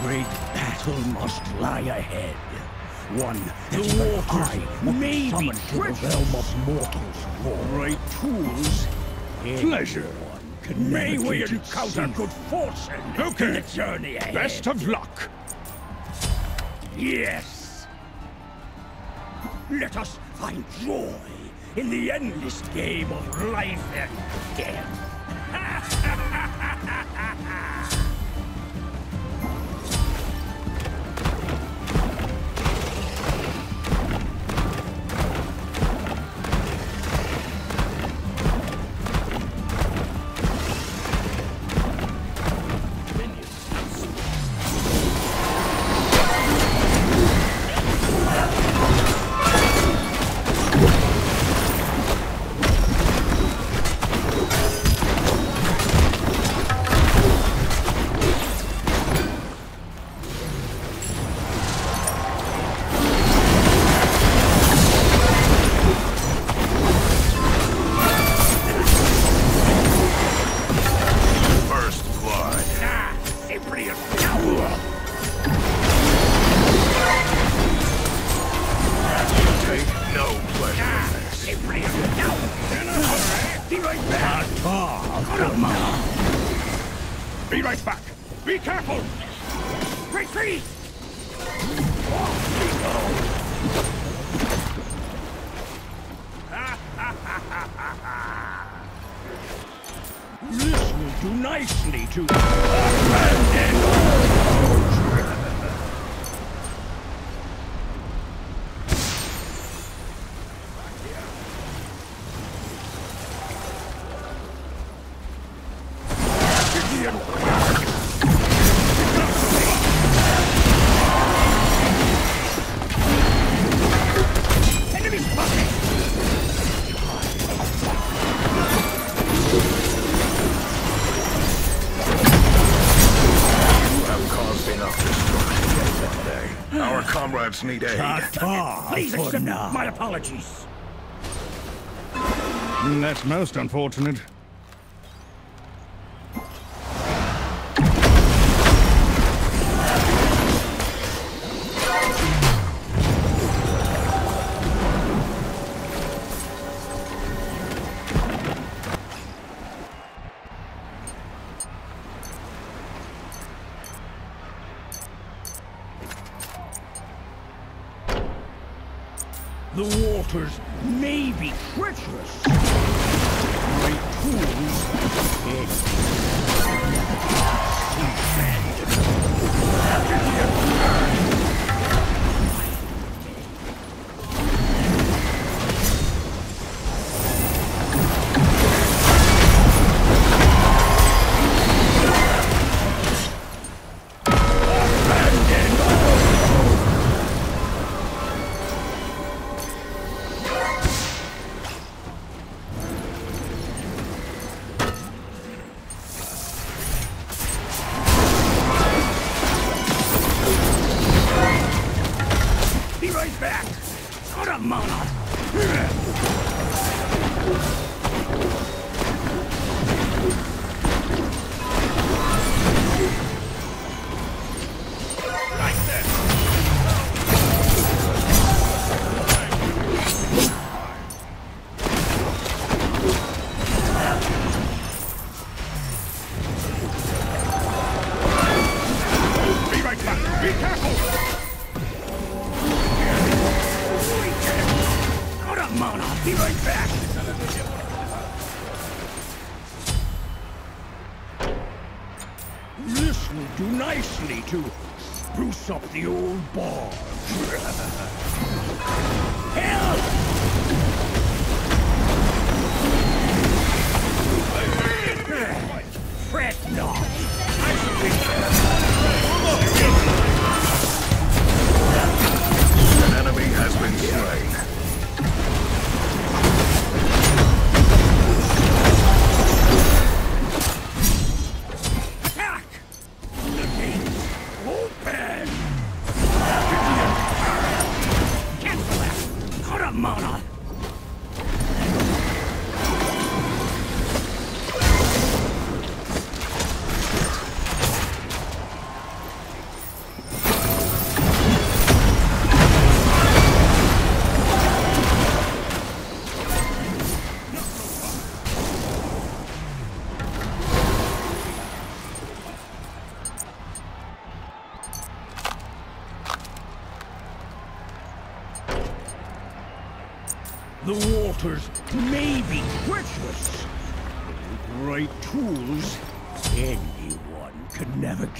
A great battle must lie ahead. One that The waters may be to the realm of mortals, war. Right tools. Pleasure. Can May we encounter good fortune in Okay. the journey ahead. Best of luck. Yes. Let us find joy in the endless game of life and death. Be careful! Retreat! This will do nicely to abandon comrades need aid. Ta-ta Please accept now. my apologies. That's most unfortunate. The waters may be treacherous. Great tools ahead. Be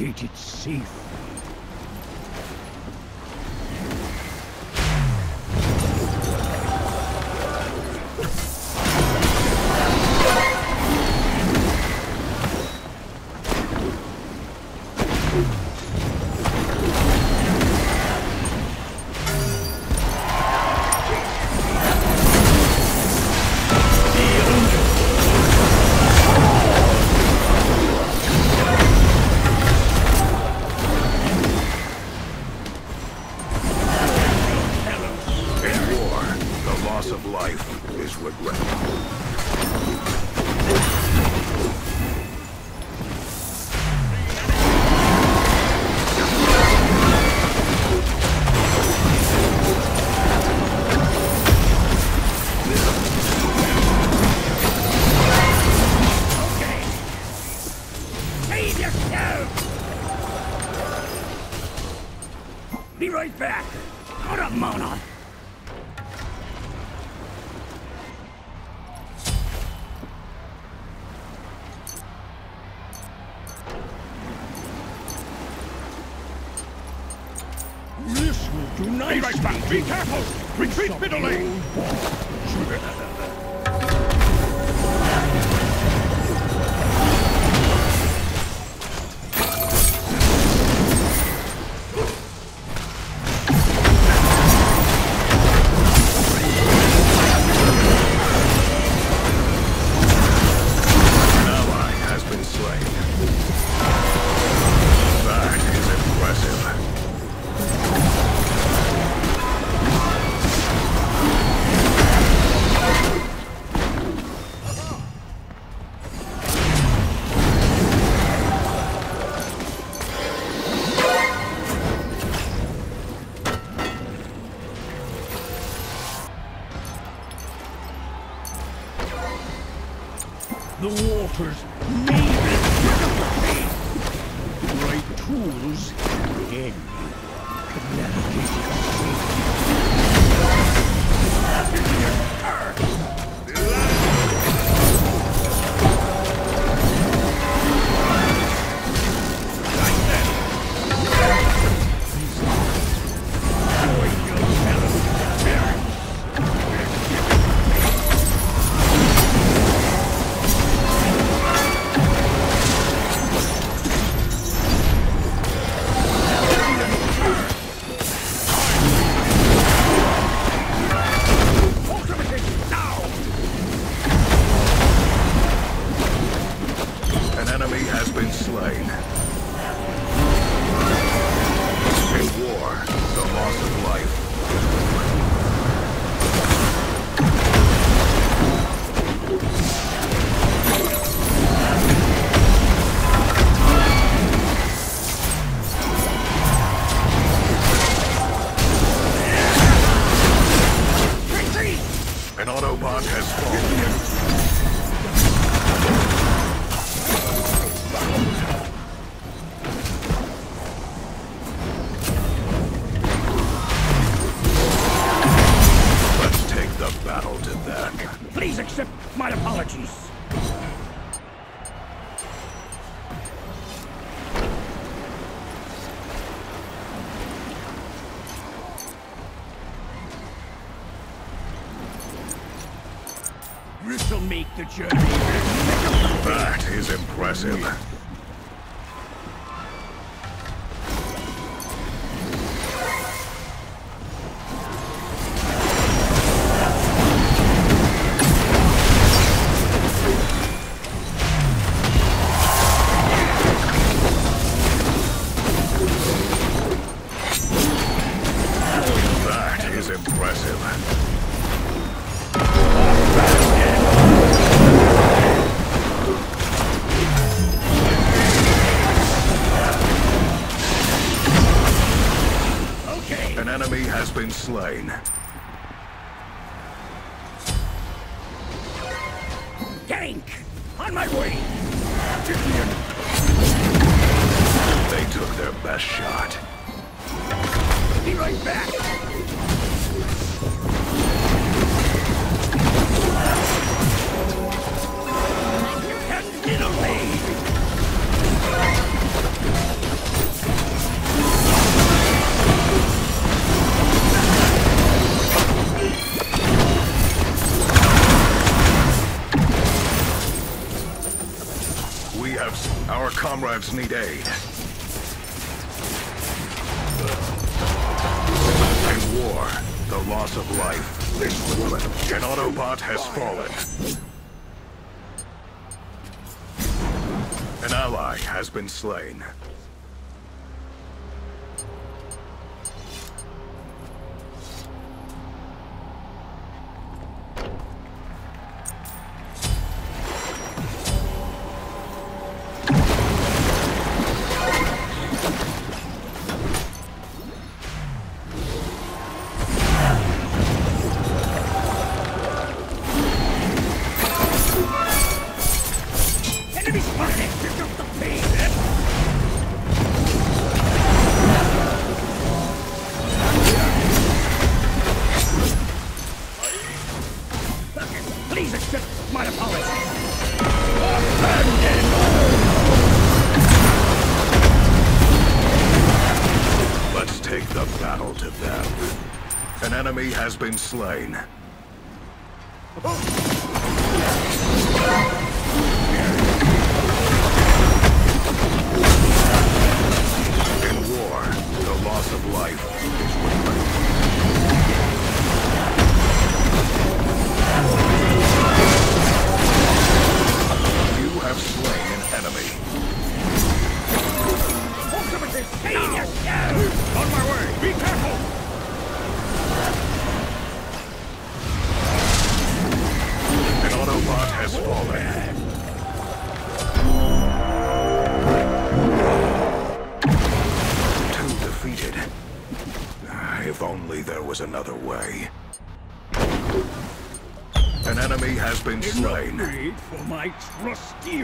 navigate it safely. In is. Okay. Do nicely. Be right back. Be careful. Retreat middle lane. Waters been slain. In war, the loss of life. My apologies. This'll make the journey. That is impressive. My way! They took their best shot. Be right back! comrades need aid. In war, the loss of life is ruin. An Autobot has fallen. An ally has been slain. slain. there was another way. An enemy has been slain. for my trusty.